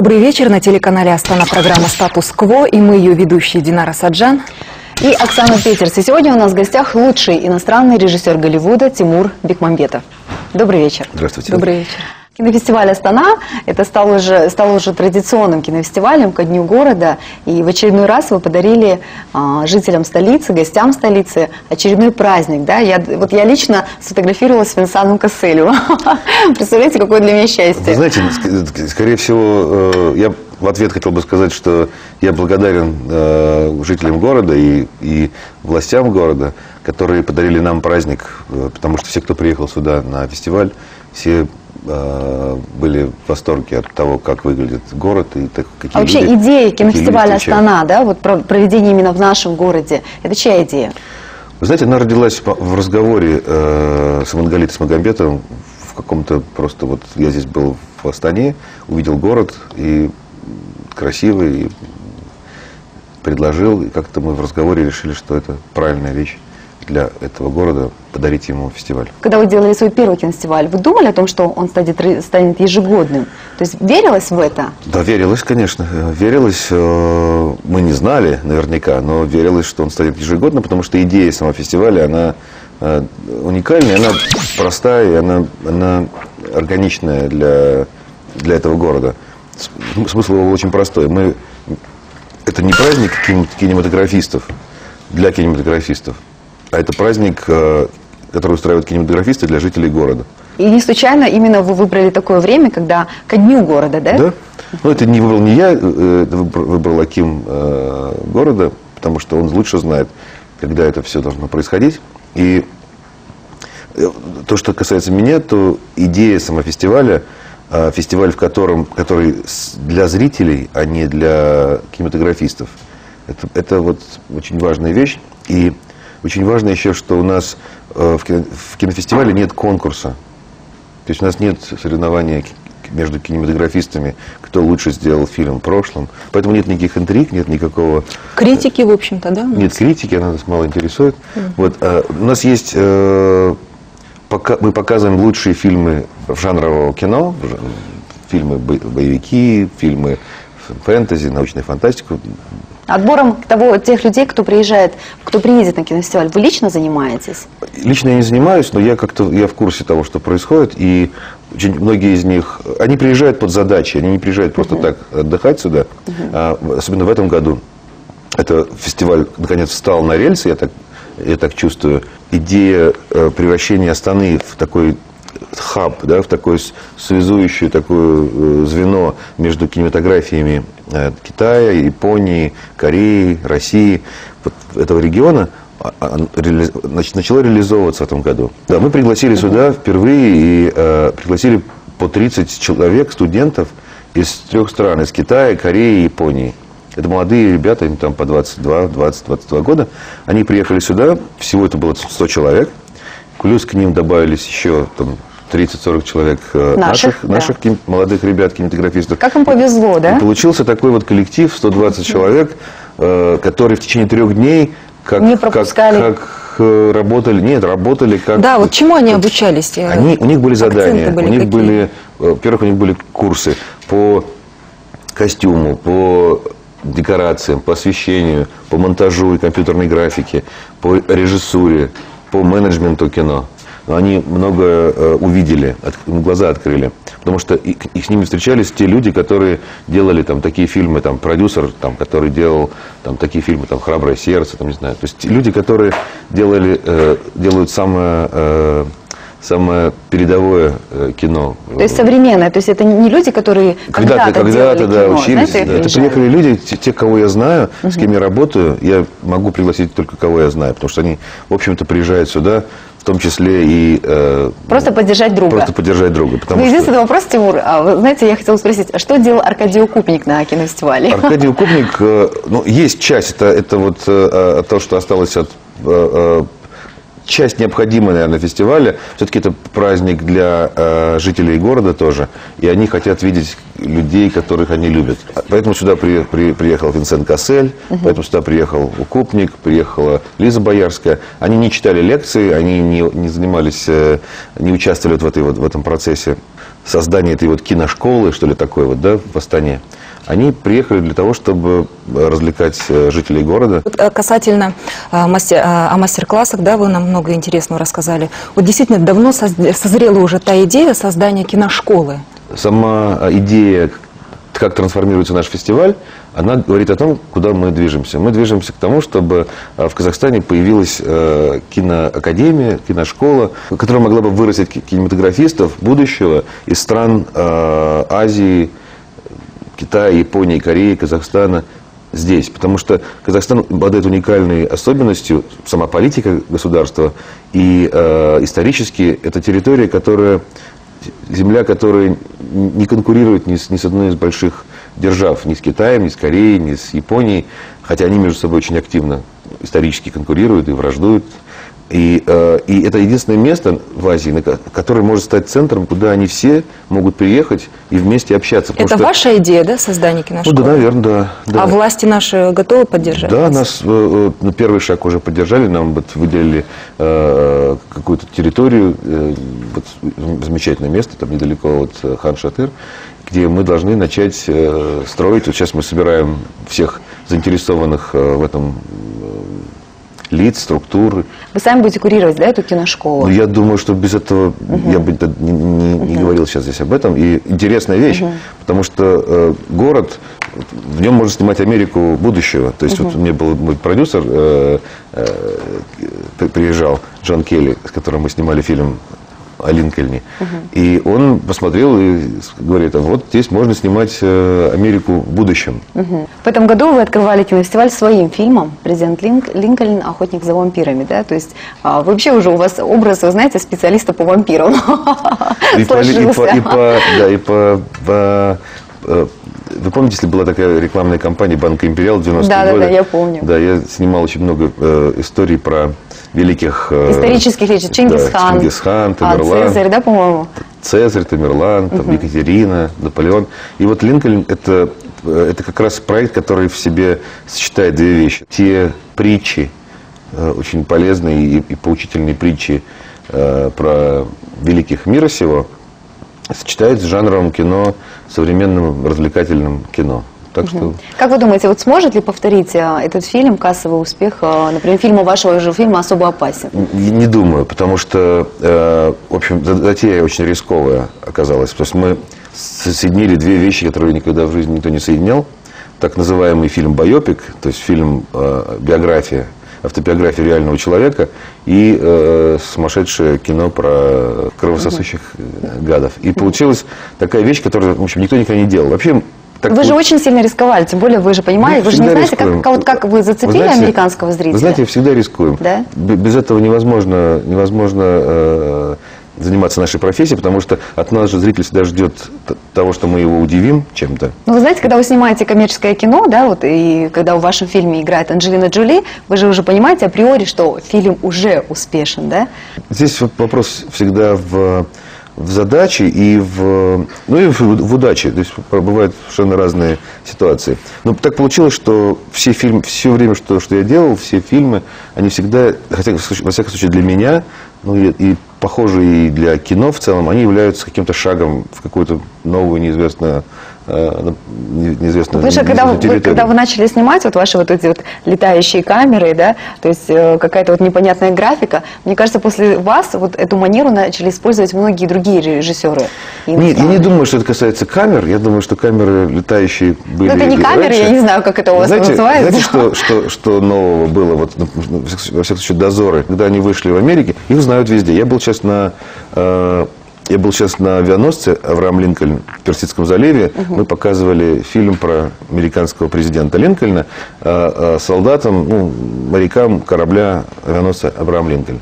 Добрый вечер. На телеканале Астана программа «Статус-кво» и мы ее ведущие Динара Саджан. И Оксана Петерс. И сегодня у нас в гостях лучший иностранный режиссер Голливуда Тимур Бекмамбетов. Добрый вечер. Здравствуйте. Добрый вечер. Кинофестиваль «Астана» это стал уже, стал уже традиционным кинофестивалем ко Дню города. И в очередной раз вы подарили а, жителям столицы, гостям столицы очередной праздник. Да? Я, вот я лично сфотографировалась с Винсаном Касселю. Представляете, какое для меня счастье. Вы знаете, ск- скорее всего, э, я в ответ хотел бы сказать, что я благодарен э, жителям города и, и властям города, которые подарили нам праздник, э, потому что все, кто приехал сюда на фестиваль, все э, были в восторге от того, как выглядит город и так, какие А вообще люди- идея кинофестиваля. «Астана», да, вот про- проведение именно в нашем городе, это чья идея? Вы знаете, она родилась в разговоре э, с Мангалитом Магомбетовым в каком-то просто вот я здесь был в Астане, увидел город и красивый, и предложил, и как-то мы в разговоре решили, что это правильная вещь для этого города подарить ему фестиваль. Когда вы делали свой первый кинофестиваль, вы думали о том, что он станет, станет ежегодным? То есть верилось в это? Да, верилось, конечно, верилось. э, Мы не знали наверняка, но верилось, что он станет ежегодно, потому что идея самого фестиваля, она э, уникальная, она простая, и она, она органичная для, для этого города. Смысл его очень простой. Мы, это не праздник кин- кинематографистов, для кинематографистов, а это праздник, э, который устраивают кинематографисты для жителей города. И не случайно именно вы выбрали такое время, когда ко дню города, да? Да. Ну, это не выбрал не я, э, это выбрал, Аким э, города, потому что он лучше знает, когда это все должно происходить. И то, что касается меня, то идея самого фестиваля, фестиваль, в котором, который для зрителей, а не для кинематографистов, это, это вот очень важная вещь. И очень важно еще, что у нас э, в кино- в кинофестивале нет конкурса. То есть у нас нет соревнования между кинематографистами, кто лучше сделал фильм в прошлом. Поэтому нет никаких интриг, нет никакого... Критики, в общем-то, да? Нет критики, она нас мало интересует. Вот, а, у нас есть... э, пока, мы показываем лучшие фильмы жанрового кино, фильмы бо- боевики, фильмы фэнтези, научную фантастику. Отбором того, тех людей, кто приезжает, кто приедет на кинофестиваль, вы лично занимаетесь? Лично я не занимаюсь, но я как-то я в курсе того, что происходит, и очень многие из них, они приезжают под задачи, они не приезжают просто так отдыхать сюда, А, в- особенно в этом году. Это фестиваль наконец встал на рельсы, я так, я так чувствую. Идея э, превращения Астаны в такой хаб, да, в такое связующее такое э, звено между кинематографиями Китая, Японии, Кореи, России, вот этого региона, а- а- начало реализовываться в этом году. Да, мы пригласили сюда впервые и э, пригласили по 30 человек, студентов из трех стран, из Китая, Кореи и Японии. Это молодые ребята, им там по 22, 20, 22 года. Они приехали сюда, всего это было 100 человек. Плюс к ним добавились еще там, 30-40 человек э, Наших, наших, да. наших кин- молодых ребят, кинематографистов. Как им повезло, да? И получился такой вот коллектив, 120 человек, э, которые в течение трех дней как, Не как, пропускали. как, э, работали, нет, работали как... Да, вот чему они обучались? Они, у них были задания, были у них какие? были, во-первых, у них были курсы по костюму, по декорациям, по освещению, по монтажу и компьютерной графике, по режиссуре, по менеджменту кино. Но они много э, увидели, от- глаза открыли. Потому что и, и с ними встречались те люди, которые делали там такие фильмы, там продюсер, там, который делал там такие фильмы, там Храброе сердце, там не знаю. То есть люди, которые делали, э, делают самое, э, самое передовое э, кино. То есть современное, то есть это не люди, которые Когда-то, когда-то, делали да, кино, учились. знаете, да. Это приехали люди, те, те, кого я знаю, с кем я работаю, я могу пригласить только кого я знаю, потому что они, в общем-то, приезжают сюда, в том числе и э, Просто поддержать друга. просто поддержать друга. Потому Ну, что единственный вопрос, Тимур, а, вы знаете, я хотела спросить, а что делал Аркадий Укупник на кинофестивале? Аркадий Укупник, э, ну, есть часть, это, это вот э, то, что осталось от э, часть необходимая, наверное, фестиваля. Все-таки это праздник для э, жителей города тоже. И они хотят видеть людей, которых они любят. Поэтому сюда при- при- приехал Винсент Кассель, поэтому сюда приехал Укупник, приехала Лиза Боярская. Они не читали лекции, они не, не занимались, э, не участвовали вот в, этой, вот, в этом процессе. создание этой вот киношколы, что ли, такой вот, да, в Астане, они приехали для того, чтобы развлекать э, жителей города. Вот, э, Касательно а, мастер- а, о мастер-классах, да, вы нам много интересного рассказали. Вот действительно давно созрела уже та идея создания киношколы. Сама идея, как трансформируется наш фестиваль, она говорит о том, куда мы движемся. Мы движемся к тому, чтобы в Казахстане появилась э, киноакадемия, киношкола, которая могла бы вырастить ки- кинематографистов будущего из стран э, Азии, Китая, Японии, Кореи, Казахстана здесь. Потому что Казахстан обладает уникальной особенностью, сама политика государства, и э, исторически это территория, которая, земля, которая не конкурирует ни с, ни с одной из больших держав, ни с Китаем, ни с Кореей, ни с Японией, хотя они между собой очень активно исторически конкурируют и враждуют. И, э, и это единственное место в Азии, которое может стать центром, куда они все могут приехать и вместе общаться. Это что- ваша идея, да, создания Ну киношколы? да, наверное, да. да. А власти наши готовы поддержать? Да, вас? нас э, э, на первый шаг уже поддержали, нам вот выделили э, какую-то территорию, э, вот замечательное место, там недалеко от э, Хан-Шатыр, где мы должны начать э, строить. Вот сейчас мы собираем всех заинтересованных э, в этом лиц, структуры. Вы сами будете курировать, да, эту киношколу? Ну, я думаю, что без этого я бы не, не- не говорил сейчас здесь об этом. И интересная вещь, потому что э, город, в нем можно снимать Америку будущего. То есть вот у меня был мой продюсер, э, э, при- приезжал, Джон Келли, с которым мы снимали фильм о Линкольне. И он посмотрел и говорит, а вот здесь можно снимать э, Америку в будущем. Мгм. В этом году вы открывали кинофестиваль своим фильмом «Президент Линк- Линкольн. Охотник за вампирами». Да? То есть а, вообще уже у вас образ, вы знаете, специалиста по вампирам И по, и по, сложился. и по- да, и по, по- э, вы помните, если была такая рекламная кампания Банка Империал в 90-е Да-да-да, годы? я помню. Да, я снимал очень много э, историй про великих... э, Исторических личностей. Чингисхан, Да, Чингисхан, а, Тамерлан. Цезарь, да, по-моему? Цезарь, Тамерлан, там, Екатерина, Наполеон. И вот Линкольн это, э, это как раз проект, который в себе сочетает две вещи. Те притчи, э, очень полезные и, и поучительные притчи э, про великих мира сего, сочетает с жанровым кино, современным развлекательным кино. Так что Как вы думаете, вот сможет ли повторить а, этот фильм кассовый успех, а, например, фильма вашего же фильма «Особо опасен»? Не не думаю, потому что, э, в общем, за- затея очень рисковая оказалась. То есть мы соединили две вещи, которые никогда в жизни никто не соединял. Так называемый фильм «Байопик», то есть фильм э, биография, автобиография реального человека и э, сумасшедшее кино про кровососущих э, гадов. И получилась такая вещь, которую, в общем, никто никогда не делал. Вообще, так Вы же пол- очень сильно рисковали, тем более вы же понимаете, вы же не знаете, как, рискуем. как, вот как вы зацепили знаете- американского зрителя. Вы знаете, всегда рискуем. Да? Без этого невозможно, невозможно э, заниматься нашей профессией, потому что от нас же зритель всегда ждет того, что мы его удивим чем-то. Ну, вы знаете, когда вы снимаете коммерческое кино, да, вот, и когда в вашем фильме играет Анджелина Джоли, вы же уже понимаете априори, что фильм уже успешен, да? Здесь вот вопрос всегда в, в задаче и в, ну и в, в удаче. То есть бывают совершенно разные ситуации. Но так получилось, что все фильмы, все время, что, что я делал, все фильмы, они всегда, хотя во всяком случае для меня, ну и, и похоже и для кино в целом, они являются каким-то шагом в какую-то новую неизвестную, не- неизвестную, Вы же, когда, вы, территорию. когда вы начали снимать вот ваши вот эти вот летающие камеры, да, то есть э, какая-то вот непонятная графика, мне кажется, после вас вот эту манеру начали использовать многие другие режиссеры. Нет, я не думаю, что это касается камер. Я думаю, что камеры летающие были. Ну, это не камеры, раньше. я не знаю, как это у вас знаете, называется. Знаете, что, что, что нового было? Вот, ну, во всяком во всяком случае, дозоры, когда они вышли в Америке, их знают везде. Я был сейчас на э, я был сейчас на авианосце Авраам Линкольн в Персидском заливе. Мы показывали фильм про американского президента Линкольна э, э, солдатам, ну, морякам корабля авианосца Авраам Линкольн.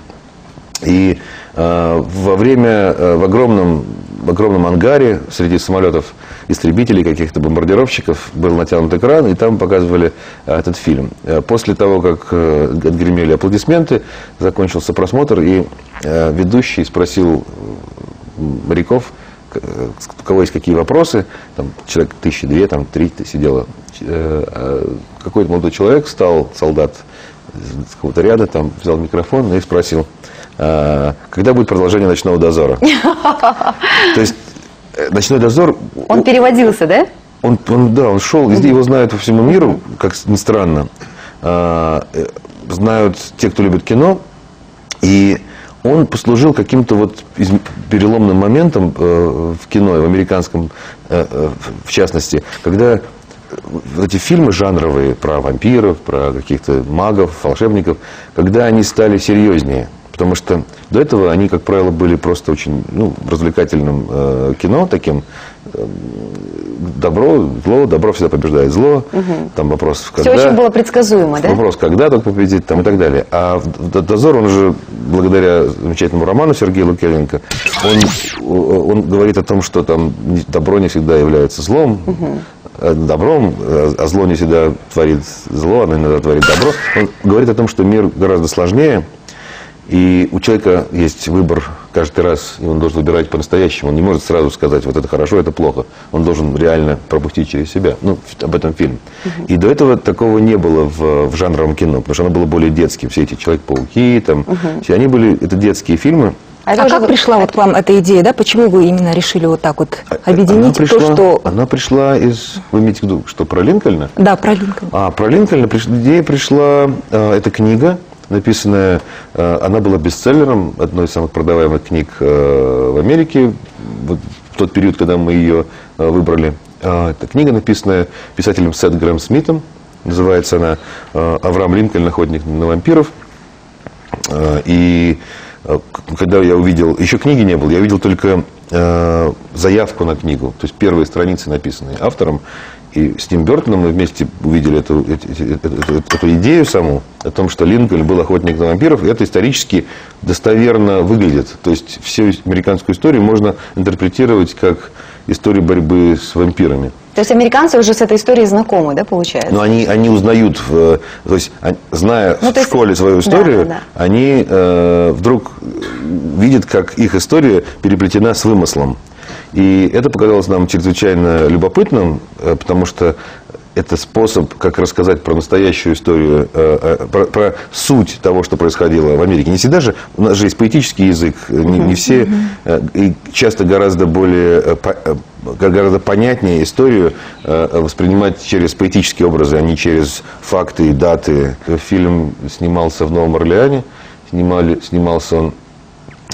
И э, во время, э, в, огромном, в огромном ангаре среди самолетов истребителей, каких-то бомбардировщиков был натянут экран, и там показывали этот фильм. После того, как э, отгремели аплодисменты, закончился просмотр, и ведущий спросил моряков, у кого есть какие вопросы, там человек тысячи две, там три сидело. Э, э, Какой-то молодой человек стал, солдат, с какого-то ряда, там взял микрофон и спросил, «А, когда будет продолжение «Ночного дозора». То есть э, «Ночной дозор», Он переводился, да? он, он, да, он шел, везде его знают по всему миру, как ни странно. А, э, знают те, кто любит кино. И он послужил каким-то вот переломным моментом э, в кино, в американском, э, э, в частности, когда эти фильмы жанровые про вампиров, про каких-то магов, волшебников, когда они стали серьезнее. Потому что до этого они, как правило, были просто очень ну, развлекательным э, кино таким. э, добро, зло, добро всегда побеждает зло. Там вопрос, Все когда. очень было предсказуемо, да? Вопрос, когда только победит, там и так далее. А «Дозор», он же, благодаря замечательному роману Сергея Лукьяненко, он, он говорит о том, что там добро не всегда является злом, э, добром, э, а зло не всегда творит зло, оно иногда творит добро. Он говорит о том, что мир гораздо сложнее, и у человека есть выбор каждый раз, и он должен выбирать по-настоящему. Он не может сразу сказать, вот это хорошо, это плохо. Он должен реально пропустить через себя. Ну, об этом фильм. И до этого такого не было в, в жанровом кино, потому что оно было более детским. Все эти Человек-пауки, там, все они были, это детские фильмы. А А, как пришла вот к вам эта идея, да? Почему вы именно решили вот так вот объединить она пришла, то, что... Она пришла из... Вы имеете в виду, что про Линкольна? Да, про Линкольна. А, про Линкольна приш- идея пришла, э, эта книга, написанная, э, она была бестселлером, одной из самых продаваемых книг э, в Америке, вот в тот период, когда мы ее э, выбрали. А, Это книга, написанная писателем Сет Грэм Смитом, называется она «Авраам Линкольн, охотник на вампиров». И когда я увидел, еще книги не было, я увидел только заявку на книгу, то есть первые страницы, написанные автором. И с Тим Бертоном мы вместе увидели эту, эту, эту- эту идею саму, о том, что Линкольн был охотник на вампиров, и это исторически достоверно выглядит. То есть всю американскую историю можно интерпретировать как историю борьбы с вампирами. То есть американцы уже с этой историей знакомы, да, получается? Но они, они узнают, в, то есть, зная Ну, то в есть- школе свою историю, да, да. они э, вдруг видят, как их история переплетена с вымыслом. И это показалось нам чрезвычайно любопытным, э, потому что это способ, как рассказать про настоящую историю, э, э, про, про суть того, что происходило в Америке. Не всегда же, у нас же есть поэтический язык, не, не все, и часто гораздо более, гораздо понятнее историю воспринимать через поэтические образы, а не через факты и даты. Фильм снимался в Новом Орлеане, снимали, снимался он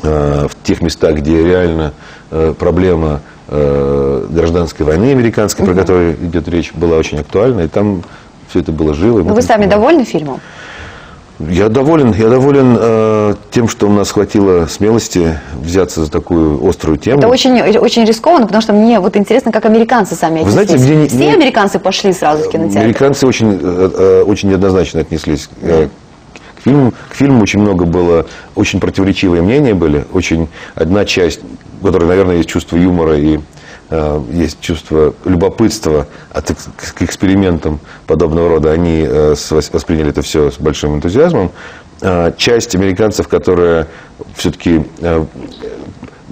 в тех местах, где реально проблема э, гражданской войны американской, про которую идет речь, была очень актуальна, и там все это было живо. Но Ну, вы сами снимали. довольны фильмом? Я доволен, я доволен э, тем, что у нас хватило смелости взяться за такую острую тему. Это очень, очень рискованно, потому что мне вот интересно, как американцы сами Вы знаете, отнеслись. где не- Все не- американцы пошли сразу в кинотеатр? Американцы очень, э, э, очень неоднозначно отнеслись э, к фильму. К фильму очень много было, очень противоречивые мнения были. Очень одна часть, у которой, наверное, есть чувство юмора и э, есть чувство любопытства от, экс- к экспериментам подобного рода, они э, восприняли это все с большим энтузиазмом. Э, Часть американцев, которая все-таки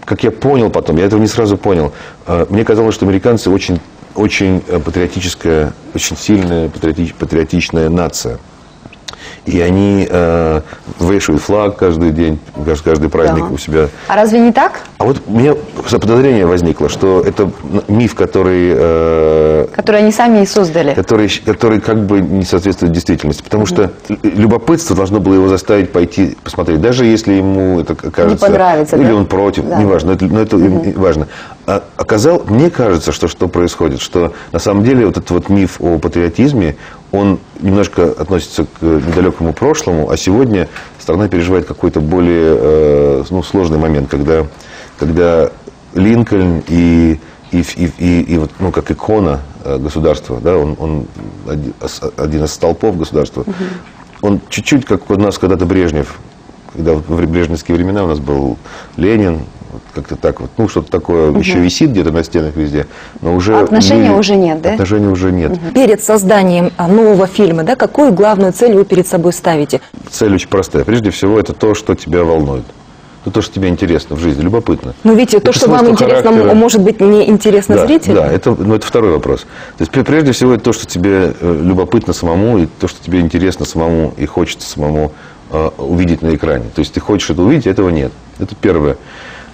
как я понял потом, я этого не сразу понял, э, мне казалось, что американцы очень, очень э, патриотическая, очень сильная патриотич- патриотичная нация. И они э, вешают флаг каждый день, каждый, каждый праздник Да. у себя. А разве не так? А вот у меня подозрение возникло, что это миф, который, э, Которые они сами и создали. который, который как бы не соответствует действительности. Потому что любопытство должно было его заставить пойти посмотреть. Даже если ему это кажется... понравится, Или да? он против, Да. неважно. Это, но это им важно. А, оказал, мне кажется, что что происходит, что на самом деле вот этот вот миф о патриотизме, он немножко относится к недалекому прошлому, а сегодня страна переживает какой-то более э, ну, сложный момент, когда, когда Линкольн и, и, и, и, и вот, ну, как икона э, государства, да, он, он один, из столпов государства, он чуть-чуть как у нас когда-то Брежнев, когда в брежневские времена у нас был Ленин, как-то так вот, ну что-то такое еще висит где-то на стенах везде, но уже... А отношения люди- уже нет, да? Отношений уже нет. Перед созданием а, нового фильма, да, какую главную цель вы перед собой ставите? Цель очень простая. Прежде всего, это то, что тебя волнует. Ну, то, что тебе интересно в жизни, любопытно. Ну, видите, то, Это что вам интересно, характера. может быть не интересно да, зрителю. Да, это, ну, это второй вопрос. То есть, пр- прежде всего, это то, что тебе э, любопытно самому, и то, что тебе интересно самому, и хочется самому э, увидеть на экране. То есть, ты хочешь это увидеть, этого нет. Это первое.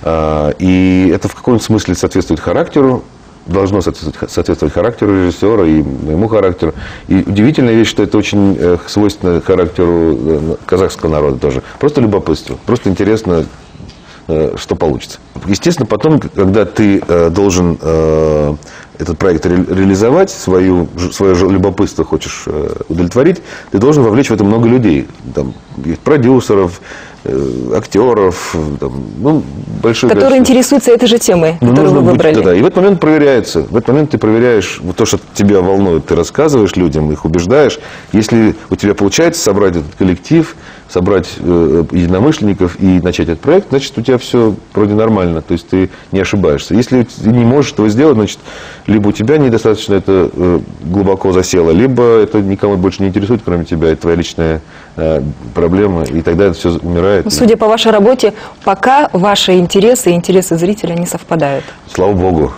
А, И это в каком-то смысле соответствует характеру, должно соответствовать, соответствовать характеру режиссера и моему характеру. И удивительная вещь, что это очень э, свойственно характеру э, казахского народа тоже. Просто любопытство, просто интересно, э, что получится. Естественно, потом, когда ты должен этот проект ре- реализовать, свою, свое любопытство хочешь э, удовлетворить, ты должен вовлечь в это много людей. Там, продюсеров, э, актеров, там, ну, большое Которые количество. интересуются этой же темой, Ну, которую вы нужно быть, выбрали. да, И в этот момент проверяется. В этот момент ты проверяешь вот то, что тебя волнует. Ты рассказываешь людям, их убеждаешь. Если у тебя получается собрать этот коллектив, собрать э, единомышленников и начать этот проект, значит, у тебя все вроде нормально. То есть ты не ошибаешься. Если ты не можешь этого сделать, значит, либо у тебя недостаточно это э, глубоко засело, либо это никому больше не интересует, кроме тебя. Это твоя личная э, проблема. И тогда это все умирает. Ну, Судя по вашей работе, пока ваши интересы и интересы зрителя не совпадают. Слава Богу.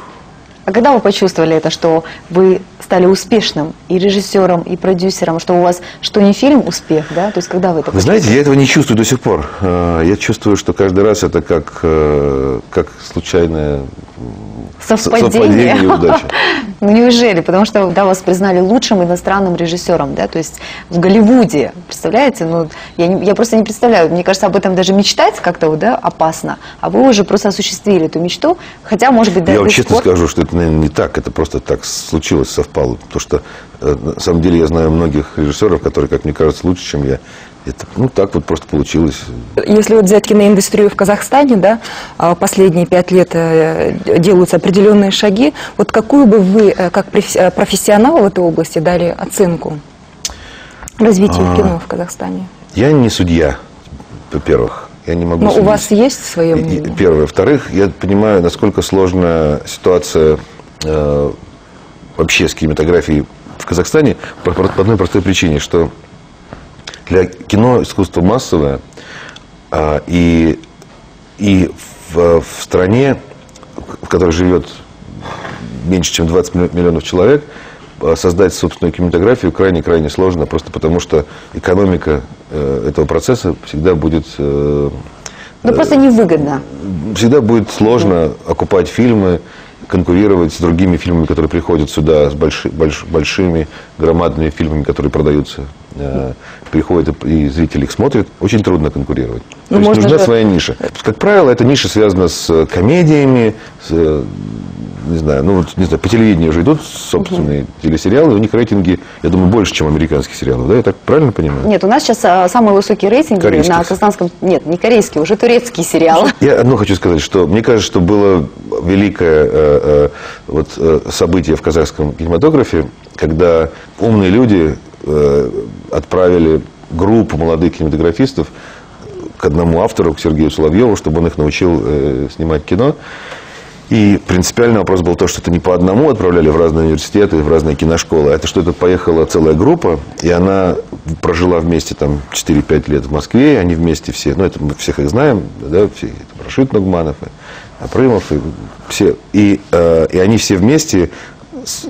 А когда вы почувствовали это, что вы стали успешным и режиссером, и продюсером, что у вас что не фильм успех, да? То есть когда вы это Вы знаете, я этого не чувствую до сих пор. Э, Я чувствую, что каждый раз это как, э, как случайное Совпадение. совпадение и удача. Ну неужели? Потому что да, вас признали лучшим иностранным режиссером, да, то есть в Голливуде, представляете? Ну, я, не- я просто не представляю, мне кажется, об этом даже мечтать как-то да, опасно, а вы уже просто осуществили эту мечту, хотя, может быть, да, Я вам честно сих пор- скажу, что это, наверное, не так, это просто так случилось, совпало. Потому что, э, на самом деле, я знаю многих режиссеров, которые, как мне кажется, лучше, чем я. Это, ну, так вот просто получилось. Если вот взять киноиндустрию в Казахстане, да, а, последние пять лет э, делаются определенные шаги. Вот какую бы вы, э, как э, профессионал в этой области, дали оценку развитию А. кино в Казахстане? Я не судья, во-первых. Я не могу Но Ну, у судить. вас есть свое мнение? Первое. Во-вторых, я понимаю, насколько сложная ситуация э, вообще с кинематографией в Казахстане по, по одной простой причине, что для кино искусство массовое, а, и, и в, в стране, в которой живет меньше, чем 20 миллион- миллионов человек, а, создать собственную кинематографию крайне-крайне сложно, просто потому что экономика э, этого процесса всегда будет э, Ну просто невыгодно. всегда будет сложно окупать фильмы, конкурировать с другими фильмами, которые приходят сюда, с больши- больш- большими, громадными фильмами, которые продаются. Э, Приходят и зрители их смотрят. Очень трудно конкурировать. Ну, То есть нужна же- своя ниша. Как правило, эта ниша связана с комедиями, с, э, не знаю, ну, вот, не знаю, по телевидению уже идут собственные телесериалы, у них рейтинги, я думаю, больше, чем американских сериалов, да? Я так правильно понимаю? Нет, у нас сейчас а, самые высокие рейтинги Корейских. на казахстанском... Нет, не корейский, уже турецкий сериал. Я одно хочу сказать, что мне кажется, что было великое э, э, вот, э, событие в казахском кинематографе, когда умные люди э, отправили группу молодых кинематографистов к одному автору, к Сергею Соловьеву, чтобы он их научил э, снимать кино. И принципиальный вопрос был то, что это не по одному отправляли в разные университеты, в разные киношколы, а это что это поехала целая группа, и она прожила вместе там 4-5 лет в Москве, и они вместе все, ну это мы всех их знаем, да, все, это Рашид Нугманов, Апрымов, и все, и, э, и они все вместе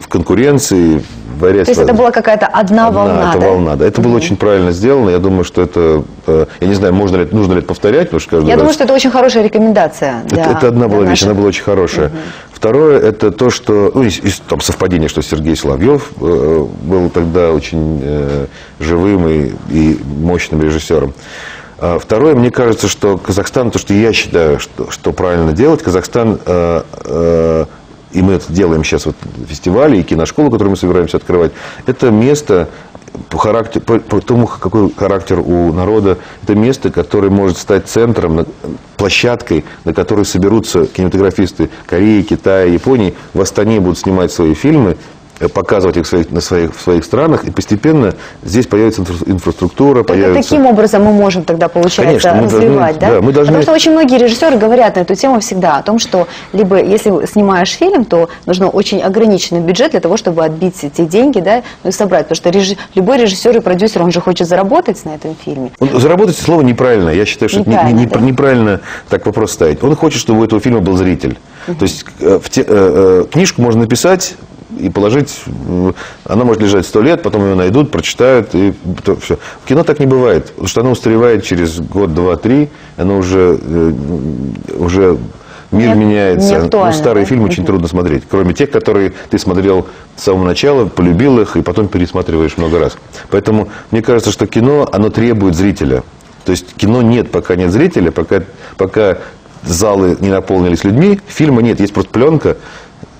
в конкуренции, борясь То есть это была какая-то одна, волна, это да? волна, да. Это было очень правильно сделано. Я думаю, что это, э, я не знаю, можно ли, нужно ли это повторять, потому что каждый Я раз... думаю, что это очень хорошая рекомендация. Это, для- это одна была вещь, наших- она была очень хорошая. Второе, это то, что, ну, из, из- там совпадение, что Сергей Соловьев э, был тогда очень э, живым и, и мощным режиссером. А Второе, мне кажется, что Казахстан, то, что я считаю, что, что правильно делать, Казахстан, э, э, и мы это делаем сейчас вот в фестивале, и киношколу, которую мы собираемся открывать, это место по, характеру, по, по тому, какой характер у народа, это место, которое может стать центром, площадкой, на которой соберутся кинематографисты Кореи, Китая, Японии, в Астане будут снимать свои фильмы, показывать их в своих, на своих, в своих странах, и постепенно здесь появится инфра- инфраструктура, Только появится... таким образом мы можем тогда, получается, Конечно, мы должны- развивать, да? да, мы должны- Потому что очень многие режиссеры говорят на эту тему всегда, о том, что либо если снимаешь фильм, то нужно очень ограниченный бюджет для того, чтобы отбить эти деньги, да, ну и собрать. Потому что режи- любой режиссер и продюсер, он же хочет заработать на этом фильме. Он- Заработать слово неправильно. Я считаю, что это не- не- Неправильно, не- да? неправильно так вопрос ставить. Он хочет, чтобы у этого фильма был зритель. То есть э, в те- э, э, книжку можно написать и положить, м, она может лежать сто лет, потом ее найдут, прочитают, и все. В кино так не бывает, потому что оно устаревает через год, два, три, оно уже, э, уже Мир Не- меняется. не Ну, старые да? фильмы очень трудно смотреть. Кроме тех, которые ты смотрел с самого начала, полюбил их и потом пересматриваешь много раз. Поэтому мне кажется, что кино, оно требует зрителя. То есть кино нет, пока нет зрителя, пока, пока залы не наполнились людьми, фильма нет. Есть просто пленка,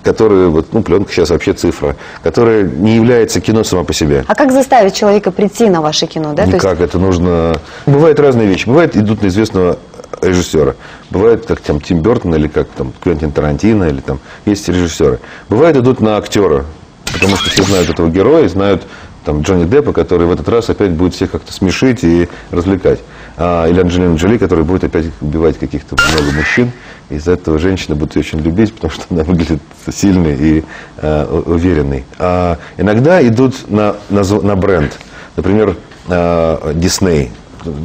которая, вот, ну, пленка сейчас вообще цифра, которая не является кино сама по себе. А как заставить человека прийти на ваше кино, да? То есть- Никак, это нужно... Бывают разные вещи. Бывает, идут на известного режиссера. Бывает, как там Тим Бертон или как там Квентин Тарантино, или там есть режиссеры. Бывает, идут на актера, потому что все знают этого героя, знают там Джонни Деппа, который в этот раз опять будет всех как-то смешить и развлекать. А, или Анджелина Джоли, которая будет опять убивать каких-то много мужчин. Из-за этого женщины будут ее очень любить, потому что она выглядит сильной и э, уверенной. А иногда идут на, на, на бренд. Например, э, Дисней.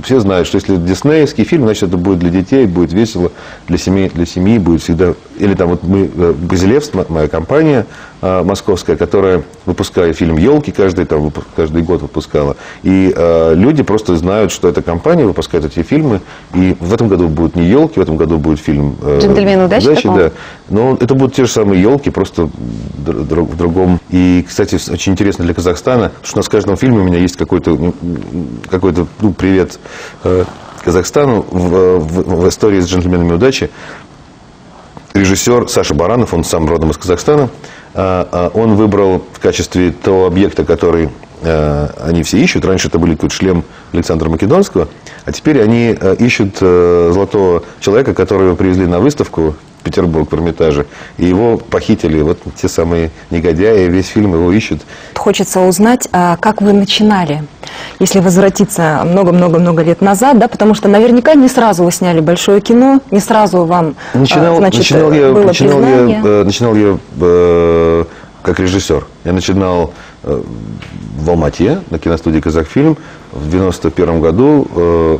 Все знают, что если диснеевский фильм, значит, это будет для детей, будет весело, для семьи, для семьи будет всегда... Или там вот мы, э, Базилевс, моя компания э, московская, которая выпускает фильм «Елки», каждый, там, каждый год выпускала. И э, люди просто знают, что эта компания выпускает эти фильмы. И в этом году будут не «Елки», в этом году будет фильм... э, «Джентльмены удачи» такого? да. Но это будут те же самые елки, просто в другом. И, кстати, очень интересно для Казахстана, потому что у нас в каждом фильме у меня есть какой-то какой-то ну, привет э, Казахстану в, в- в истории с джентльменами удачи. Режиссер Саша Баранов, он сам родом из Казахстана, он выбрал в качестве того объекта, который э, они все ищут. Раньше это был какой-то шлем Александра Македонского, а теперь они э, ищут э, золотого человека, которого привезли на выставку Петербург в Эрмитаже, и его похитили. Вот те самые негодяи, весь фильм его ищут. Хочется узнать, а как вы начинали, если возвратиться много-много-много лет назад, да, потому что наверняка не сразу вы сняли большое кино, не сразу вам а, Начинал, значит, начинал я, было начинал я, признание. э, начинал я э, как режиссер. Я начинал э, в Алмате на киностудии «Казахфильм». В 91 году э,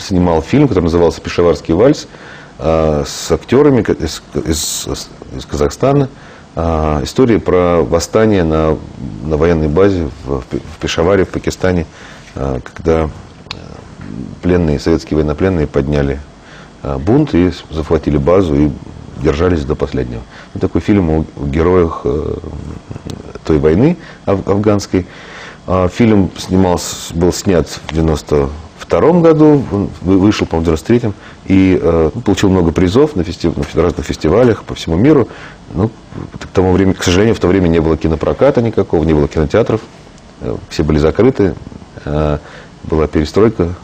снимал фильм, который назывался «Пешаварский вальс» с актерами из, из- из Казахстана. Э, История про восстание на, на военной базе в, в Пе- в Пешаваре, в Пакистане, э, когда пленные, советские военнопленные подняли э, бунт и захватили базу и держались до последнего. Вот такой фильм о, о героях э, той войны аф- афганской. Фильм снимался, был снят в 92 году, он вы- вышел, по-моему, в 93-м, и э, ну, получил много призов на, фести- на разных фестивалях по всему миру. Ну, к тому времени, к сожалению, в то время не было кинопроката никакого, не было кинотеатров, э, все были закрыты, э, была перестройка,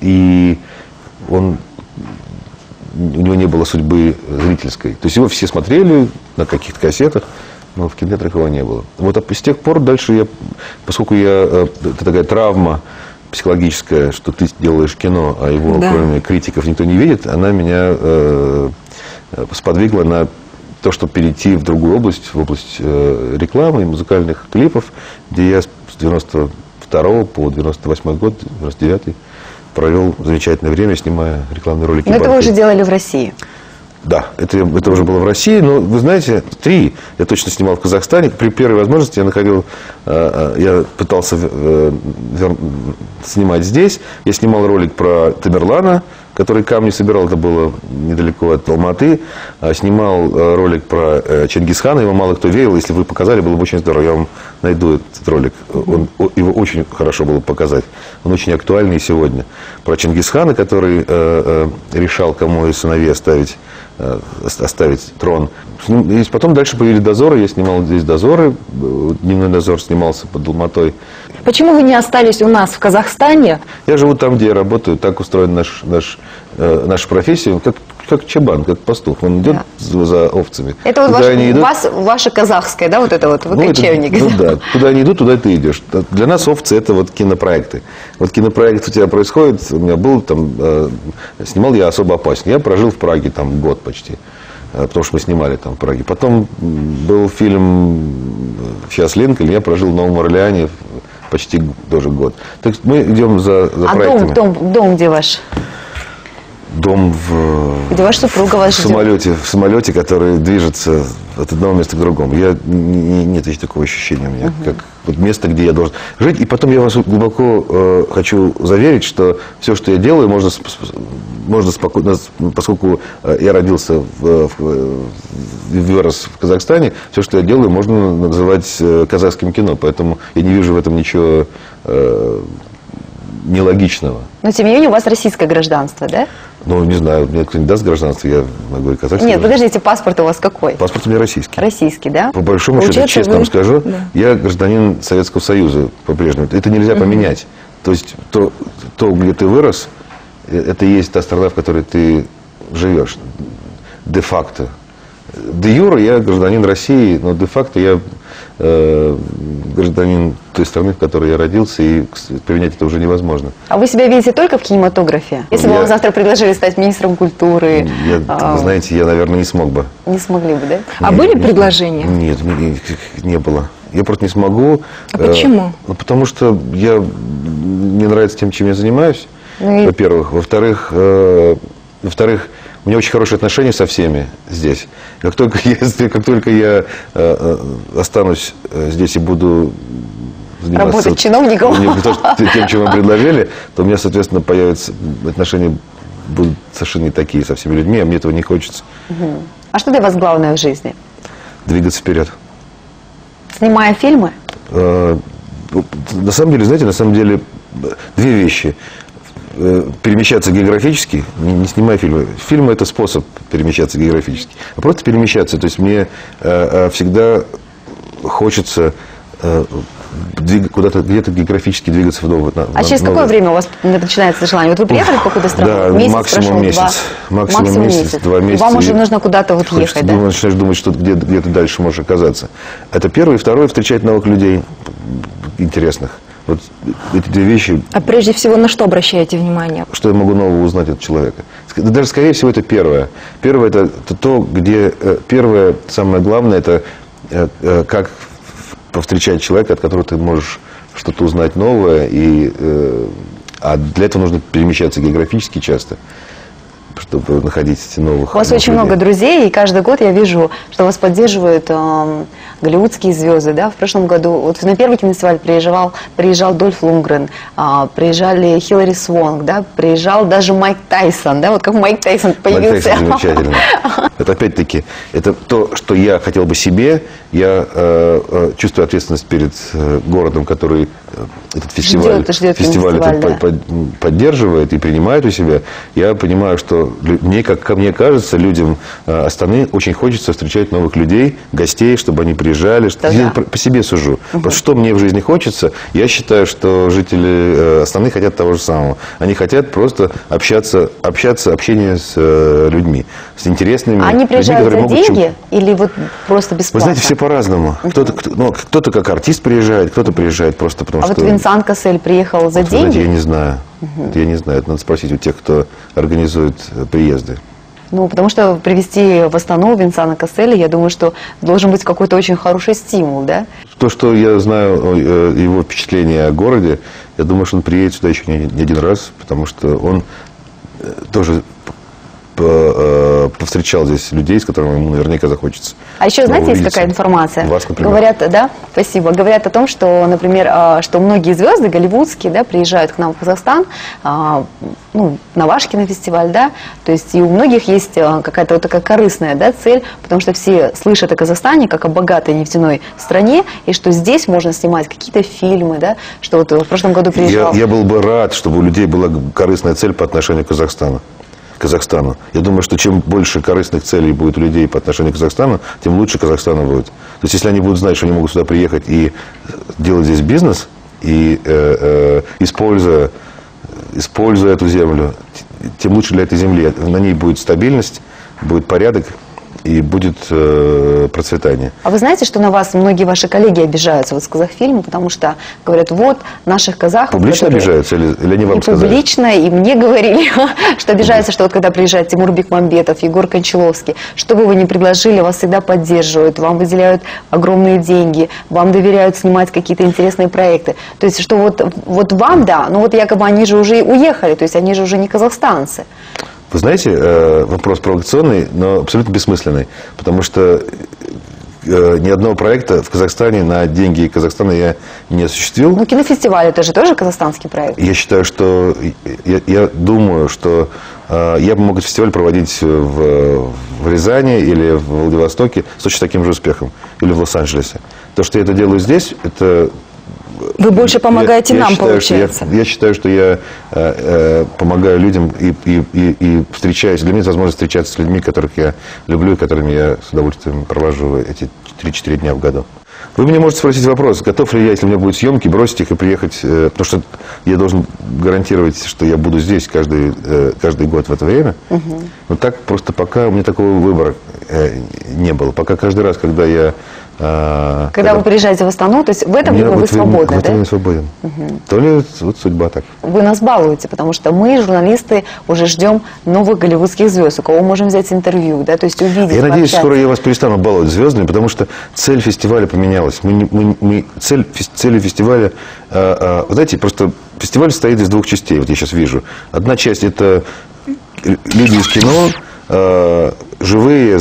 и он у него не было судьбы зрительской. То есть его все смотрели на каких-то кассетах, но в кинотеатрах его не было. Вот а с тех пор дальше я, поскольку я, э, это такая травма психологическая, что ты делаешь кино, а его Да. кроме критиков никто не видит, она меня э, сподвигла на то, чтобы перейти в другую область, в область э, рекламы и музыкальных клипов, где я с 92 по 98 год, 99 провел замечательное время, снимая рекламные ролики. Но это вы уже делали в России. Да, это, это уже было в России, но вы знаете, три я точно снимал в Казахстане. При первой возможности я находил, э, э, я пытался э, снимать здесь. Я снимал ролик про Тамерлана, который камни собирал, это было недалеко от Алматы. А Снимал э, ролик про э, Чингисхана, его мало кто верил. Если вы показали, было бы очень здорово. Я вам найду этот ролик. Он, его очень хорошо было показать. Он очень актуальный сегодня. Про Чингисхана, который э, э, решал, кому из сыновей оставить ос- оставить трон. И потом дальше появились дозоры, я снимал здесь дозоры, дневной дозор снимался под Алматой. Почему вы не остались у нас в Казахстане? Я живу там, где я работаю, так устроен наш, наш, э, наша профессия, как, как чабан, как пастух, он идет за, за овцами. Это вот ваш, идут- вас, ваше казахское, да, вот это вот, вы ну, это- кочевник. ну да, куда они идут, туда ты идешь. Для нас овцы это вот кинопроекты. Вот кинопроект у тебя происходит, у меня был там, э, снимал я особо опасен. Я прожил в Праге там год почти, э, потому что мы снимали там в Праге. Потом был фильм «Сейчас Линкольн», я прожил в Новом Орлеане почти тоже год. Так мы идем за, за А проектами. дом, дом, дом где ваш? Дом в, Где ваша супруга в вас ждет? самолете, в самолете, который движется от одного места к другому. Я, не- не- нет еще такого ощущения у меня, как вот место, где я должен жить. И потом я вас глубоко э, хочу заверить, что все, что я делаю, можно можно спокойно, поскольку э, я родился в, в, в вырос в Казахстане, все, что я делаю, можно называть э, казахским кино, поэтому я не вижу в этом ничего э, нелогичного. Но тем не менее у вас российское гражданство, да? Ну, не знаю, мне кто-нибудь даст гражданство, я могу и казахское. Нет, подождите, паспорт у вас какой? Паспорт у меня российский. Российский, да? По большому счету, Получается, честно вы- вам скажу, Да. я гражданин Советского Союза по-прежнему. Это нельзя поменять. То есть то, то, где ты вырос, э, это и есть та страна, в которой ты живешь. Де-факто. Де юра я гражданин России, но де-факто я э, гражданин той страны, в которой я родился, и поменять это уже невозможно. А вы себя видите только в кинематографе? Если бы Я- вам завтра предложили стать министром культуры, Я, а, вы знаете, я, наверное, не смог бы. не смогли бы, да? А Не- были не- предложения? Нет, не, не было. Я просто не смогу. А Э, почему? Ну, потому что я мне нравится тем, чем я занимаюсь. Ну и- Во-первых, во-вторых, э, во-вторых, у меня очень хорошие отношения со всеми здесь. Как только я, как только я э, э, останусь э, здесь и буду заниматься Работать чиновником. то, тем, чем вы предложили, то у меня, соответственно, появятся отношения будут совершенно не такие со всеми людьми, а мне этого не хочется. А что для вас главное в жизни? Двигаться вперед. Снимая фильмы? Э, На самом деле, знаете, на самом деле две вещи. Э, Перемещаться географически, не, не снимая фильмы. Фильмы это способ перемещаться географически. А просто перемещаться. То есть мне э, э, всегда хочется э, двиг- куда-то где-то географически двигаться в на- А на через какое время у вас начинается желание? Вот вы приехали в какую-то страну, Да, месяц максимум прошел, месяц. два, Максимум месяц, два месяца, вам уже нужно куда-то вот ехать, да? думать, начинаешь думать, что где, где ты дальше можешь оказаться. Это первое. И второе, встречать новых людей интересных. Вот эти две вещи, А прежде всего на что обращаете внимание? что я могу нового узнать от человека. Даже, скорее всего, это первое. Первое, это, то, где... э, Первое, самое главное, это э, э, как повстречать человека, от которого ты можешь что-то узнать новое. И, а для этого нужно перемещаться географически часто, чтобы находить новых У вас новых очень людей. много друзей, и каждый год я вижу, что вас поддерживают эм, голливудские звезды. Да? В прошлом году вот на первый кинофестиваль приезжал, приезжал Дольф Лунгрен, а, приезжали Хиллари Свонг, да? приезжал даже Майк Тайсон. Да? Вот как Майк Тайсон Майк появился. Тайсон замечательно. Это опять-таки, это то, что я хотел бы себе. Я э, э, чувствую ответственность перед э, городом, который э, этот фестиваль, Ждет- ждет фестиваль кинофестиваль, этот да. под- под- поддерживает и принимает у себя. Я понимаю, что мне, как ко мне кажется, людям э, Астаны очень хочется встречать новых людей, гостей, чтобы они приезжали. Что, я по, по себе сужу. Вот что мне в жизни хочется, я считаю, что жители э, Астаны хотят того же самого. Они хотят просто общаться, общаться, общение с э, людьми, с интересными А они людьми, приезжают которые за могут чем- деньги или вот просто Вы бесплатно? знаете, все по-разному. Кто-то, кто, ну, кто-то как артист приезжает, кто-то приезжает просто потому, А вот что... Винсан Кассель приехал за Вот, вы знаете, деньги? я не знаю. Это Я не знаю. Это надо спросить у тех, кто организует э, приезды. Ну, потому что привести в Астану Винсана Касселя, я думаю, что должен быть какой-то очень хороший стимул, да? То, что я знаю э, его впечатления о городе, я думаю, что он приедет сюда еще не, не один раз, потому что он э, тоже повстречал здесь людей, с которыми ему наверняка захочется. А еще, знаете, есть какая информация? Вас, например. Говорят, да, спасибо. Говорят о том, что, например, а, что многие звезды голливудские, да, приезжают к нам в Казахстан, а, ну, на ваш кинофестиваль, да, то есть и у многих есть а, какая-то вот такая корыстная, да, цель, потому что все слышат о Казахстане как о богатой нефтяной стране, и что здесь можно снимать какие-то фильмы, да, что вот в прошлом году Я, приезжал... я был бы рад, чтобы у людей была корыстная цель по отношению к Казахстану. Казахстану. Я думаю, что чем больше корыстных целей будет у людей по отношению к Казахстану, тем лучше Казахстану будет. То есть, если они будут знать, что они могут сюда приехать и делать здесь бизнес, и э, э, используя, используя эту землю, тем лучше для этой земли. На ней будет стабильность, будет порядок и будет э, процветание. А вы знаете, что на вас многие ваши коллеги обижаются вот с Казахфильма, потому что говорят, вот наших казахов... Публично которые- обижаются или, или они вам и сказали? публично, и мне говорили, что обижаются, что вот когда приезжает Тимур Бекмамбетов, Егор Кончаловский, что бы вы ни предложили, вас всегда поддерживают, вам выделяют огромные деньги, вам доверяют снимать какие-то интересные проекты. То есть, что вот, вот вам, да, ну вот якобы они же уже уехали, то есть они же уже не казахстанцы. Вы знаете, э, вопрос провокационный, но абсолютно бессмысленный, потому что э, ни одного проекта в Казахстане на деньги Казахстана я не осуществил. Ну, кинофестиваль, это же тоже казахстанский проект. Я считаю, что я, я думаю, что э, я бы мог этот фестиваль проводить в, в Рязани или в Владивостоке с точно таким же успехом, или в Лос-Анджелесе. То, что я это делаю здесь, это Вы больше помогаете я, я нам, считаю, что получается. Я, я считаю, что я э, э, помогаю людям и, и, и, и встречаюсь. Для меня это возможность встречаться с людьми, которых я люблю и которыми я с удовольствием провожу эти 3-4 дня в году. Вы меня можете спросить вопрос, готов ли я, если у меня будут съемки, бросить их и приехать, э, потому что я должен гарантировать, что я буду здесь каждый, э, каждый год в это время. Но так просто пока у меня такого выбора э, не было. Пока каждый раз, когда я... э, Когда вы приезжаете в Астану, то есть в это у меня время вы свободны, в да? время свободен. То ли вот судьба так. Вы нас балуете, потому что мы, журналисты, уже ждем новых голливудских звезд, у кого можем взять интервью, да, то есть увидеть, Я надеюсь, скоро я вас перестану баловать звездами, потому что цель фестиваля поменялась. Мы, не- мы, мы- цель, цели фестиваля, э, вы знаете, просто фестиваль состоит из двух частей, вот я сейчас вижу. Одна часть это люди из кино, живые,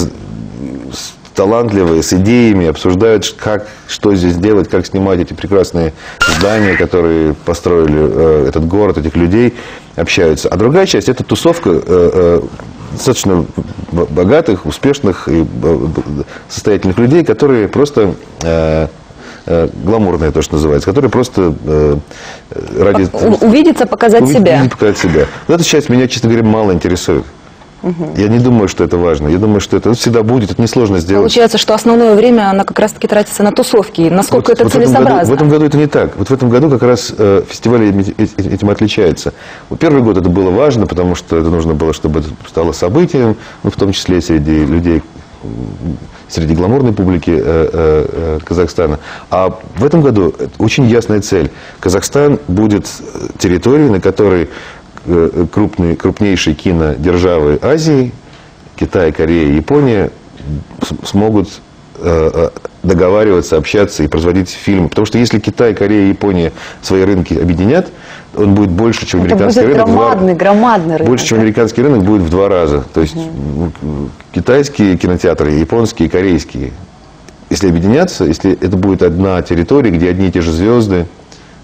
талантливые, с идеями, обсуждают, как, что здесь делать, как снимать эти прекрасные здания, которые построили э, этот город, этих людей, общаются. А другая часть – это тусовка э, э, достаточно богатых, успешных и б- состоятельных людей, которые просто э, э, гламурные, то, что называется, которые просто э, ради... Увидеться, показать Увидеть- себя. увидеть, показать себя. Вот эта часть меня, честно говоря, мало интересует. Я не думаю, что это важно. Я думаю, что это всегда будет, это несложно сделать. Получается, что основное время, оно как раз-таки тратится на тусовки. Насколько Вот- это вот в этом году- целесообразно? В этом году это не так. Вот в этом году как раз э, фестиваль эти- эти- этим отличается. Вот первый год это было важно, потому что это нужно было, чтобы это стало событием, ну, в том числе среди людей, среди гламурной публики э, э, э, Казахстана. А в этом году очень ясная цель. Казахстан будет э, территорией, на которой крупные, крупнейшие кинодержавы Азии, Китай, Корея, Япония смогут э, э, договариваться, общаться и производить фильмы. Потому что если Китай, Корея, Япония свои рынки объединят, он будет больше, чем Это американский будет рынок. в два- громадный, громадный рынок. больше, чем да? американский рынок, будет в два раза. То есть м, китайские кинотеатры, японские, корейские. Если объединяться, если это будет одна территория, где одни и те же звезды,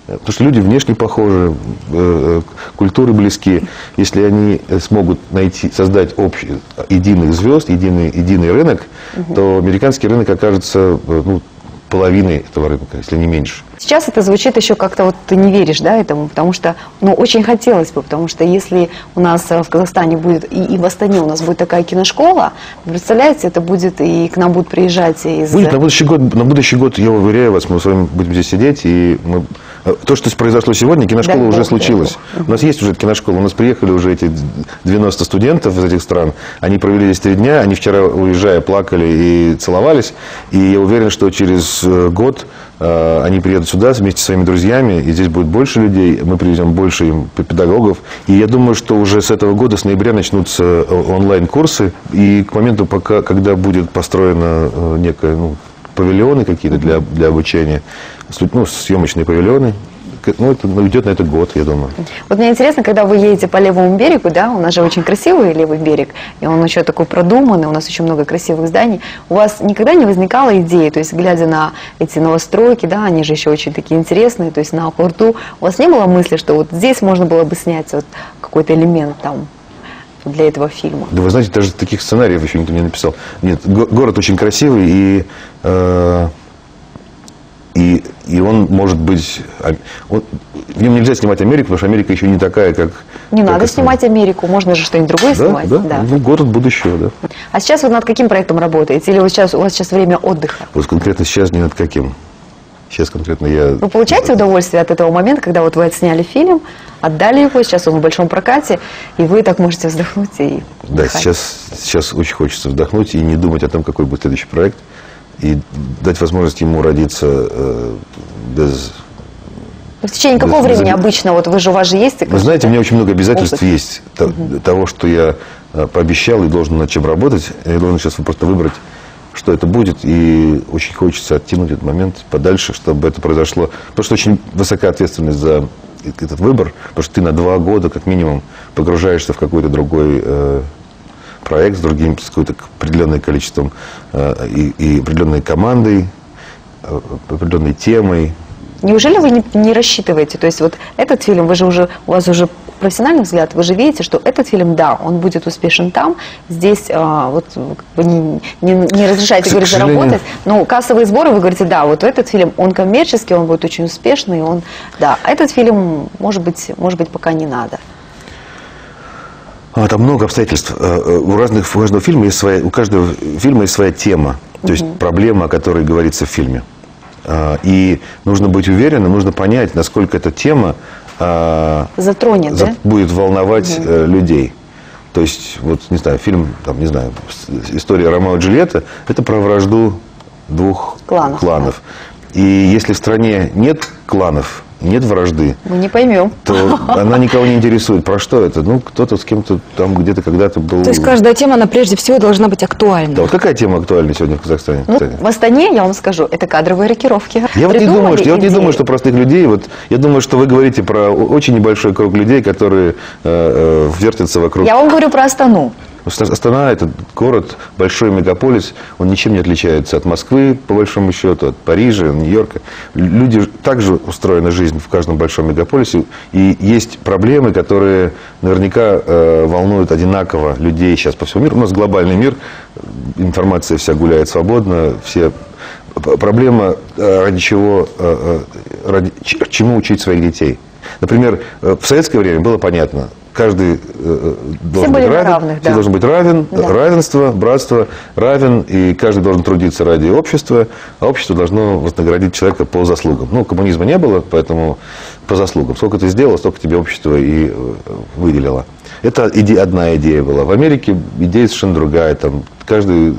э, потому что люди внешне похожи, э, э, культуры близки. Если они э, смогут найти, создать общий, э, единых звезд, единый, единый рынок, то американский рынок окажется э, ну, половиной этого рынка, если не меньше. Сейчас это звучит еще как-то вот ты не веришь, да, этому, потому что, ну, очень хотелось бы, потому что если у нас э, в Казахстане будет, и, и в Астане у нас будет такая киношкола, представляете, это будет, и к нам будут приезжать из... Будет на будущий год, на будущий год, я уверяю вас, мы с вами будем здесь сидеть, и мы... э, То, что произошло сегодня, киношкола Дай уже бог, случилась. У нас есть уже киношкола, у нас приехали уже эти 90 студентов из этих стран. Они провели здесь три дня, они вчера, уезжая, плакали и целовались. И я уверен, что через э, год они приедут сюда вместе со своими друзьями, и здесь будет больше людей, мы привезем больше им педагогов. И я думаю, что уже с этого года, с ноября, начнутся э, онлайн-курсы, и к моменту, пока, когда будет построена э, некая, ну, павильоны какие-то для, для обучения, ну, съемочные павильоны, ну, это уйдет на это год, я думаю. Вот мне интересно, когда вы едете по левому берегу, да, у нас же очень красивый левый берег, и он еще такой продуманный, у нас очень много красивых зданий. У вас никогда не возникала идеи, то есть глядя на эти новостройки, да, они же еще очень такие интересные, то есть на Ахурту, у вас не было мысли, что вот здесь можно было бы снять вот какой-то элемент там для этого фильма? Да вы знаете, даже таких сценариев еще никто не написал. Нет, го- город очень красивый, и, э, и, и он может быть... он- в нем нельзя снимать Америку, потому что Америка еще не такая, как... Не как надо основа. снимать Америку, можно же что-нибудь другое Да, снимать. да, Ну, город будущего, да. А сейчас вы над каким проектом работаете? Или вы сейчас, у вас сейчас время отдыха? Вот конкретно сейчас не над каким. Сейчас конкретно я... Вы получаете удовольствие от этого момента, когда вот вы отсняли фильм, отдали его, сейчас он в большом прокате, и вы так можете вздохнуть и Да, сейчас, сейчас очень хочется вдохнуть и не думать о том, какой будет следующий проект, и дать возможность ему родиться э, без... Ну, В течение какого без- без времени оби- обычно, вот вы же, у вас же есть... Вы знаете, у меня очень много обязательств опыт. есть то- того, что я э, пообещал и должен над чем работать. Я должен сейчас просто выбрать, что это будет, и очень хочется оттянуть этот момент подальше, чтобы это произошло. Потому что очень высокая ответственность за этот выбор, потому что ты на два года, как минимум, погружаешься в какой-то другой э, проект с другим, с какой-то определенным количеством э, и, и определенной командой, э, определенной темой. Неужели вы не, не рассчитываете? То есть вот этот фильм, вы же уже, у вас уже профессиональный взгляд, вы же видите, что этот фильм, да, он будет успешен там, здесь а, вот как бы не, не, не разрешаете, К говорить, сожалению. заработать, но кассовые сборы, вы говорите, да, вот этот фильм, он коммерческий, он будет очень успешный, он, да, а этот фильм, может быть, может быть, пока не надо. А, Там много обстоятельств. Э, э, У, разных, у каждого фильма есть своя, у каждого фильма есть своя тема, то есть проблема, о которой говорится в фильме. А, И нужно быть уверенным, нужно понять, насколько эта тема а, Затронет, за- да? будет волновать э, людей. То есть, вот, не знаю, фильм, там, не знаю, история Ромео и Джульетта, это про вражду двух Кланов, И если в стране нет кланов, нет вражды, Мы не поймем. то она никого не интересует. Про что это? Ну, кто-то с кем-то там где-то когда-то был. То есть каждая тема, она прежде всего должна быть Да, актуальна. вот какая тема актуальна сегодня в Казахстане? Ну, в Астане, я вам скажу, это кадровые рокировки. Я вот, не Придумали думаю, что, я вот не думаю, что простых людей, вот, я думаю, что вы говорите про очень небольшой круг людей, которые э, э, вертятся вокруг. Я вам говорю про Астану. Аста- Астана – это город, большой мегаполис, он ничем не отличается от Москвы, по большому счету, от Парижа, Нью-Йорка. Люди также устроена жизнь в каждом большом мегаполисе, и есть проблемы, которые наверняка э, волнуют одинаково людей сейчас по всему миру. У нас глобальный мир, информация вся гуляет свободно, все Проблема, э, ради чего, э, э, ради чему учить своих детей. Например, э, в советское время было понятно, каждый э, э, должен были быть равен, равных, все да. должен быть равен, Да. равенство, братство, равен, и каждый должен трудиться ради общества, а общество должно вознаградить человека по заслугам. Ну, коммунизма не было, поэтому по заслугам. Сколько ты сделал, столько тебе общество и э, выделило. Это иде- одна идея была. В Америке идея совершенно другая. Там каждый э,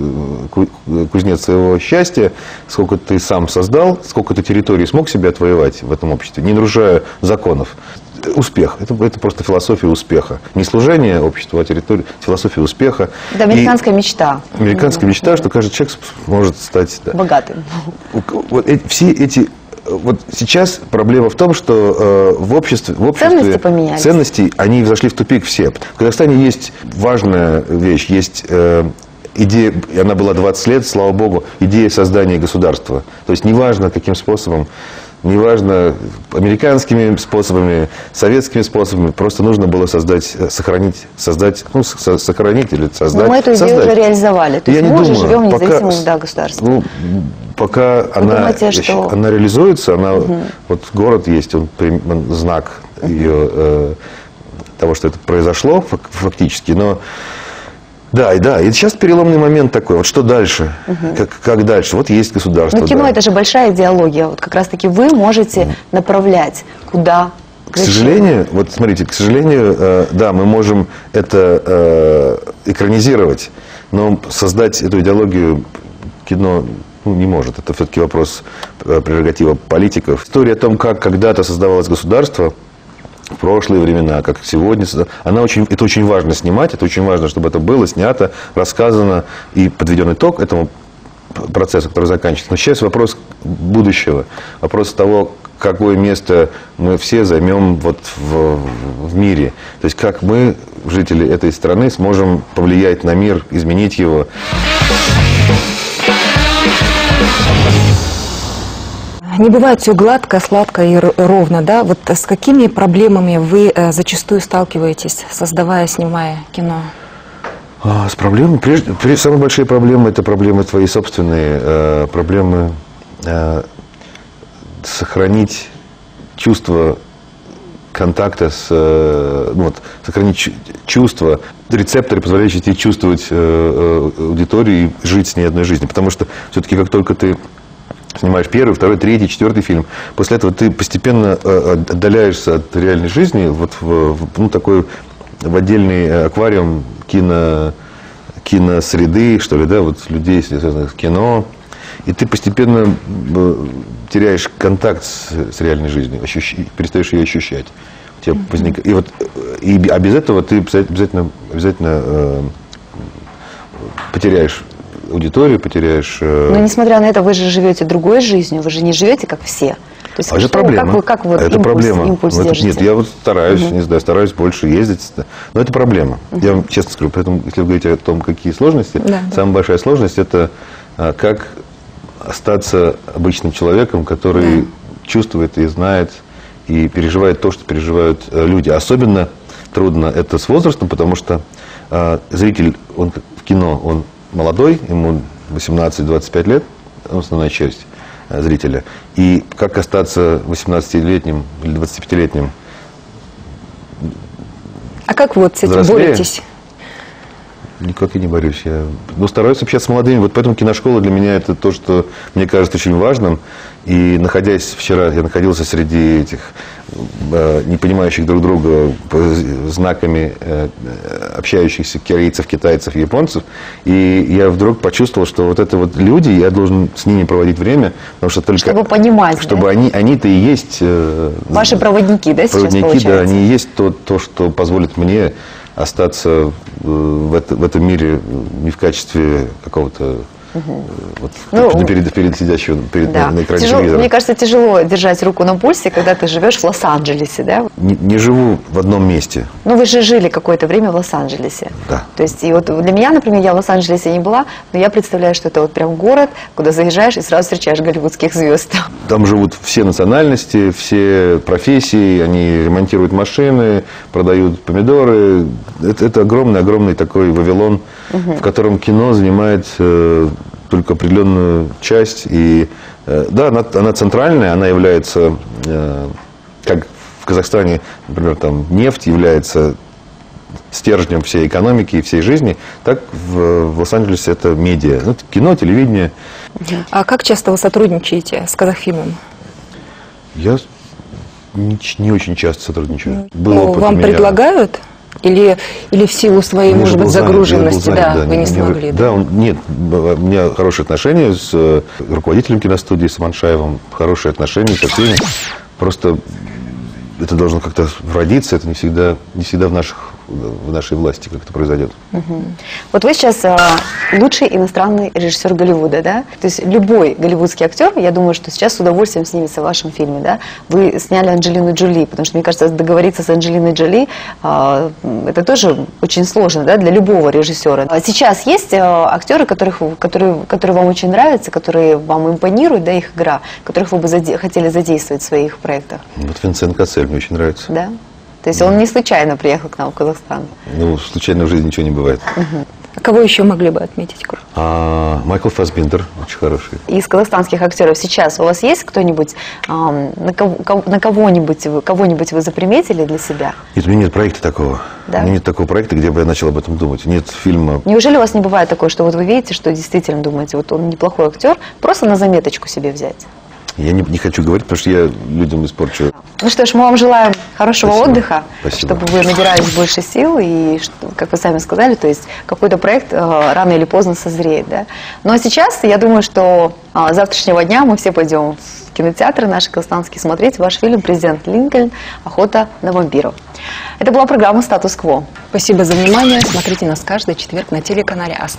ку- кузнец своего счастья, сколько ты сам создал, сколько ты территории смог себе отвоевать в этом обществе, не нарушая законов. Успех. Это, это просто философия успеха. Не служение обществу, а территория, философия успеха. Это И американская мечта. американская мечта, что каждый человек может стать... да. Богатым. Вот э- все эти э, вот сейчас проблема в том, что э, в обществе, в обществе Ценности поменялись. ценности, они зашли в тупик все. В Казахстане есть важная вещь, есть э, идея, она была 20 лет, слава богу, идея создания государства. То есть неважно каким способом, неважно американскими способами, советскими способами, просто нужно было создать, э, сохранить, создать, ну, со- сохранить или создать. Но мы эту идею создать. уже реализовали. То Я есть не мы уже думаю, живем в пока независимом да, государстве. Ну, пока она, думаете, что- она реализуется, она, вот город есть, он, он знак ее, э, того, что это произошло фак- фактически, но да, и да, и сейчас переломный момент такой, вот что дальше, как, как дальше, вот есть государство. Но кино да. это же большая идеология. Вот как раз-таки вы можете направлять, куда, К сожалению, вот смотрите, к сожалению, э, да, мы можем это э, экранизировать, но создать эту идеологию кино ну, не может. Это все-таки вопрос э, прерогатива политиков. История о том, как когда-то создавалось государство, в прошлые времена, как сегодня, она очень, это очень важно снимать, это очень важно, чтобы это было снято, рассказано и подведен итог этому процессу, который заканчивается. Но сейчас вопрос будущего, вопрос того, какое место мы все займем вот в, в мире. То есть как мы, жители этой страны, сможем повлиять на мир, изменить его. Не бывает все гладко, сладко и ровно, да? Вот с какими проблемами вы э, зачастую сталкиваетесь, создавая, снимая кино? А, С проблемой, прежде, прежде- самые большие проблемы это проблемы твои собственные, э, проблемы э, сохранить чувство контакта с, э, ну вот, сохранить чу- чувство, рецепторы, позволяющие тебе чувствовать э, э, аудиторию и жить с ней одной жизнью. Потому что все-таки как только ты снимаешь первый, второй, третий, четвертый фильм, после этого ты постепенно э, отдаляешься от реальной жизни, вот в, в, ну, такой в отдельный э, аквариум кино, киносреды, что ли, да, вот людей, связанных с кино, и ты постепенно э, теряешь контакт с, с реальной жизнью, ощущ- перестаешь ее ощущать. У тебя возник- И вот, и, а без этого ты обязательно, обязательно э, потеряешь аудиторию, потеряешь... э, Но несмотря на это, вы же живете другой жизнью, вы же не живете как все. То есть а это что- проблема. Как вы, как А это импульс, проблема. импульс Ну, это- нет, я вот стараюсь, не знаю, стараюсь больше ездить. Но это проблема. Я вам честно скажу. Поэтому, если вы говорите о том, какие сложности, Да, да. самая большая сложность это а, как остаться обычным человеком, который чувствует и знает и переживает то, что переживают э, люди. Особенно трудно это с возрастом, потому что э, зритель, он в кино, он молодой, ему 18-25 лет, основная часть э, зрителя. И как остаться 18-летним или 25-летним А как вот с этим Взрослее? боретесь? Никак я не борюсь. Я ну, стараюсь общаться с молодыми. Вот поэтому киношкола для меня это то, что мне кажется очень важным. И находясь вчера, я находился среди этих э, не понимающих друг друга знаками э, общающихся корейцев, китайцев, японцев. И я вдруг почувствовал, что вот это вот люди, я должен с ними проводить время, потому что только... Чтобы понимать, да? Чтобы они, они-то и есть... э, Ваши проводники, да, сейчас Проводники, да, они и есть то, то, что позволит мне остаться э, в, это- в этом мире э, не в качестве какого-то э, вот, Ну, перед, перед сидящего перед, Да. на, на экране телевизора. мне кажется, тяжело держать руку на пульсе, когда ты живешь в Лос-Анджелесе, да? Не, не живу в одном месте. Ну, вы же жили какое-то время в Лос-Анджелесе. Да. То есть, и вот для меня, например, я в Лос-Анджелесе не была, но я представляю, что это вот прям город, куда заезжаешь и сразу встречаешь голливудских звезд. Там живут все национальности, все профессии, они ремонтируют машины, продают помидоры. Это, это огромный-огромный такой Вавилон, в котором кино занимает э, только определенную часть. И э, да, она, она центральная, она является, э, как в Казахстане, например, там нефть является стержнем всей экономики и всей жизни, так в, в Лос-Анджелесе это медиа. Ну, кино, телевидение. А как часто вы сотрудничаете с Казахфильмом? Я не, не очень часто сотрудничаю. Был Ну, опыт вам меня. предлагают? Или, или в силу своей, может же быть, занят, загруженности, занят, да, вы не мне- смогли? Да, он- нет, у меня хорошие отношения с э, руководителем киностудии Саманшаевым, хорошие отношения со всеми. Просто это должно как-то родиться, это не всегда, не всегда в, наших, в нашей власти, как это произойдет. Вот вы сейчас а, лучший иностранный режиссер Голливуда, да? То есть любой голливудский актер, я думаю, что сейчас с удовольствием снимется в вашем фильме, да? Вы сняли Анджелину Джоли, потому что, мне кажется, договориться с Анджелиной Джоли, м, это тоже очень сложно, да, для любого режиссера. А Сейчас есть а, актеры, которых, которые, которые вам очень нравятся, которые вам импонируют, да, их игра, которых вы бы заде- хотели задействовать в своих проектах, Вот Винсент Кассель мне очень нравится. да? То есть он не случайно приехал к нам в Казахстан. Ну, случайно в жизни ничего не бывает. А Кого еще могли бы отметить? А, Майкл Фасбиндер очень хороший. Из казахстанских актеров сейчас у вас есть кто-нибудь, ам, на, кого, на кого-нибудь, кого-нибудь вы заприметили для себя? Нет, у меня нет проекта такого. Да? У меня нет такого проекта, где бы я начал об этом думать. Нет фильма Неужели у вас не бывает такое, что вот вы видите, что действительно думаете, вот он неплохой актер, просто на заметочку себе взять? Я не, не хочу говорить, потому что я людям испорчу. Ну что ж, мы вам желаем хорошего Спасибо. отдыха, Спасибо. чтобы вы набирались больше сил и, как вы сами сказали, то есть какой-то проект э, рано или поздно созреет. Да? Ну а сейчас, я думаю, что с завтрашнего дня мы все пойдем в кинотеатры наши казахстанские смотреть ваш фильм «Президент Линкольн. Охота на вампиров». Это была программа «Статус-кво». Спасибо за внимание. Смотрите нас каждый четверг на телеканале АСТ.